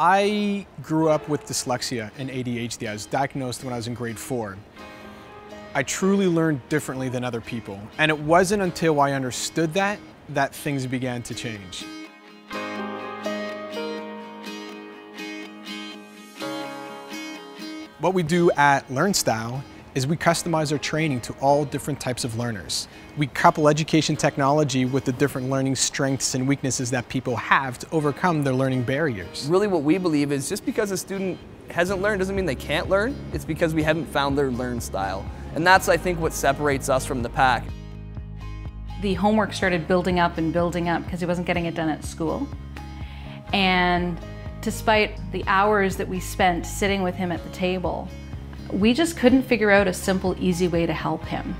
I grew up with dyslexia and ADHD. I was diagnosed when I was in grade four. I truly learned differently than other people. And it wasn't until I understood that that things began to change. What we do at LearnStyle is we customize our training to all different types of learners. We couple education technology with the different learning strengths and weaknesses that people have to overcome their learning barriers. Really what we believe is just because a student hasn't learned doesn't mean they can't learn, it's because we haven't found their learn style. And that's I think what separates us from the pack. The homework started building up and building up because he wasn't getting it done at school. And despite the hours that we spent sitting with him at the table, we just couldn't figure out a simple, easy way to help him.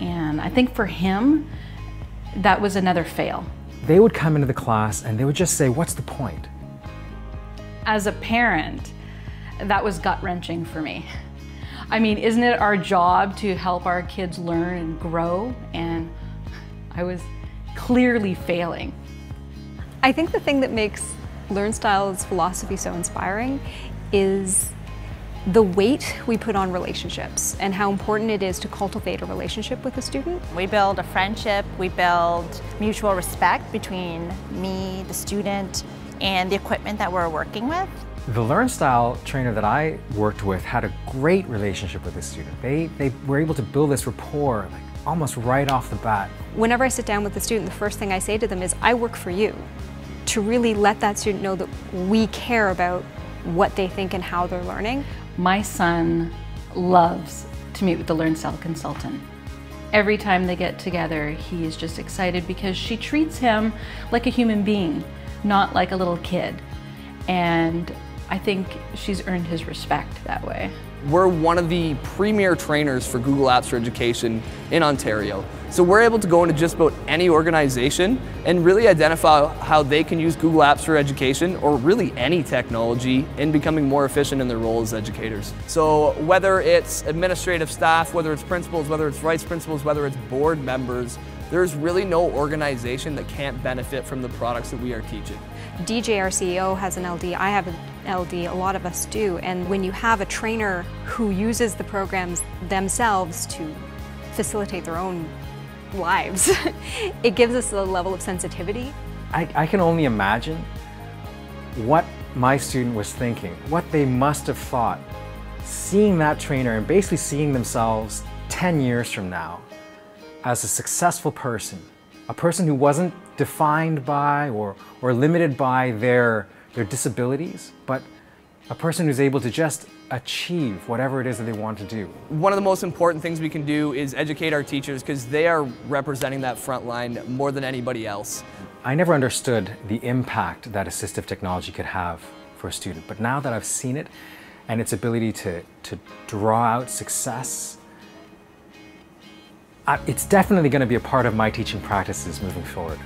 And I think for him, that was another fail. They would come into the class and they would just say, What's the point? As a parent, that was gut wrenching for me. I mean, isn't it our job to help our kids learn and grow? And I was clearly failing. I think the thing that makes LearnStyle's philosophy so inspiring is the weight we put on relationships and how important it is to cultivate a relationship with a student. We build a friendship, we build mutual respect between me, the student, and the equipment that we're working with. The LearnStyle trainer that I worked with had a great relationship with the student. They, they were able to build this rapport like almost right off the bat. Whenever I sit down with the student, the first thing I say to them is, I work for you. To really let that student know that we care about what they think and how they're learning. My son loves to meet with the LearnStyle consultant. Every time they get together, he is just excited because she treats him like a human being, not like a little kid. And I think she's earned his respect that way. We're one of the premier trainers for Google Apps for Education in Ontario. So we're able to go into just about any organization and really identify how they can use Google Apps for Education or really any technology in becoming more efficient in their role as educators. So whether it's administrative staff, whether it's principals, whether it's vice principals, whether it's board members, there's really no organization that can't benefit from the products that we are teaching. DJ, our CEO, has an LD, I have an LD, a lot of us do, and when you have a trainer who uses the programs themselves to facilitate their own lives, it gives us a level of sensitivity. I, I can only imagine what my student was thinking, what they must have thought, seeing that trainer and basically seeing themselves 10 years from now as a successful person, a person who wasn't defined by or, or limited by their, their disabilities, but a person who's able to just achieve whatever it is that they want to do. One of the most important things we can do is educate our teachers because they are representing that front line more than anybody else. I never understood the impact that assistive technology could have for a student, but now that I've seen it and its ability to, to draw out success it's definitely going to be a part of my teaching practices moving forward.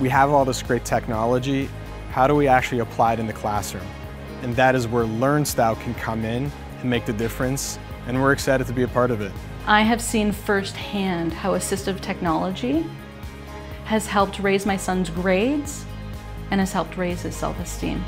We have all this great technology. How do we actually apply it in the classroom? And that is where LearnStyle can come in and make the difference, and we're excited to be a part of it. I have seen firsthand how assistive technology has helped raise my son's grades and has helped raise his self-esteem.